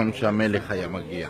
המתכון שהמלך היה מגיע.